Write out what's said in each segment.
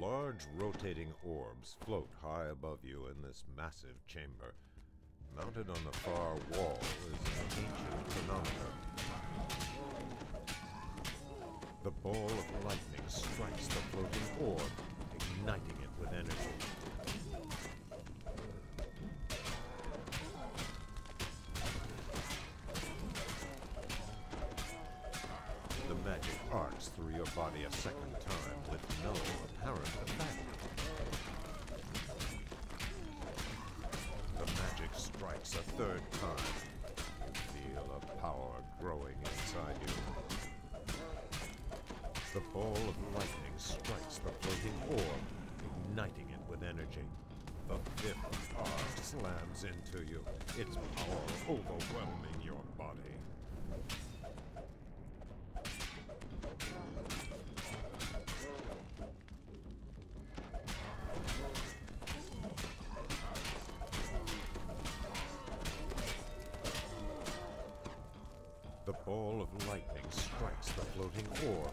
Large rotating orbs float high above you in this massive chamber. Mounted on the far wall is an ancient chronometer. The ball of lightning strikes the floating orb, igniting it with energy. The magic arcs through your body a second time with no apparent effect. The magic strikes a third time. You feel a power growing The ball of lightning strikes the floating orb, igniting it with energy. The fifth arc slams into you, its power overwhelming your body. The ball of lightning strikes the floating orb,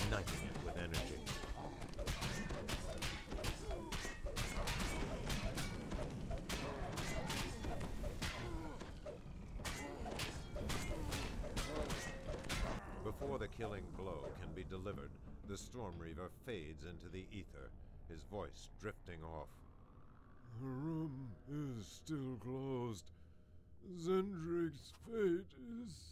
igniting it with energy. Before the killing blow can be delivered, the Stormreaver fades into the ether, his voice drifting off. The room is still closed. Xen'drik's fate is.